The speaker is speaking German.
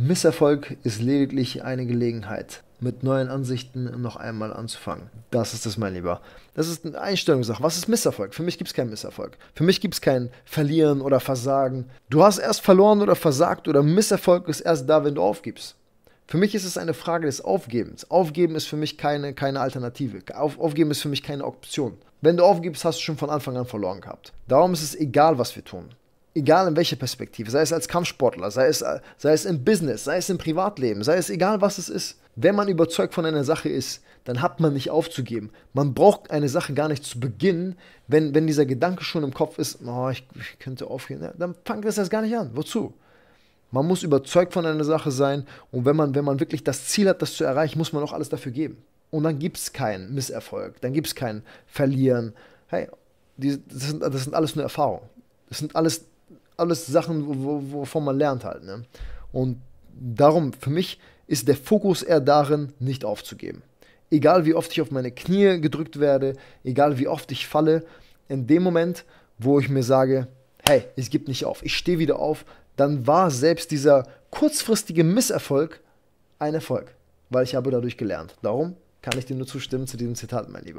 Misserfolg ist lediglich eine Gelegenheit, mit neuen Ansichten noch einmal anzufangen. Das ist es, mein Lieber. Das ist eine Einstellungssache. Was ist Misserfolg? Für mich gibt es keinen Misserfolg. Für mich gibt es kein Verlieren oder Versagen. Du hast erst verloren oder versagt oder Misserfolg ist erst da, wenn du aufgibst. Für mich ist es eine Frage des Aufgebens. Aufgeben ist für mich keine, keine Alternative. Auf, aufgeben ist für mich keine Option. Wenn du aufgibst, hast du schon von Anfang an verloren gehabt. Darum ist es egal, was wir tun egal in welcher Perspektive, sei es als Kampfsportler, sei es, sei es im Business, sei es im Privatleben, sei es egal, was es ist. Wenn man überzeugt von einer Sache ist, dann hat man nicht aufzugeben. Man braucht eine Sache gar nicht zu beginnen, wenn, wenn dieser Gedanke schon im Kopf ist, oh, ich, ich könnte aufgeben, ja, dann fangt das erst gar nicht an. Wozu? Man muss überzeugt von einer Sache sein und wenn man, wenn man wirklich das Ziel hat, das zu erreichen, muss man auch alles dafür geben. Und dann gibt es keinen Misserfolg, dann gibt es kein Verlieren. Hey, die, das, sind, das sind alles nur Erfahrungen. Das sind alles alles Sachen, wovon man lernt halt. Ne? Und darum, für mich ist der Fokus eher darin, nicht aufzugeben. Egal wie oft ich auf meine Knie gedrückt werde, egal wie oft ich falle, in dem Moment, wo ich mir sage, hey, ich gebe nicht auf, ich stehe wieder auf, dann war selbst dieser kurzfristige Misserfolg ein Erfolg, weil ich habe dadurch gelernt. Darum kann ich dir nur zustimmen zu diesem Zitat, mein Lieber.